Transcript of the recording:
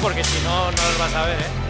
porque si no, no los vas a ver. ¿eh?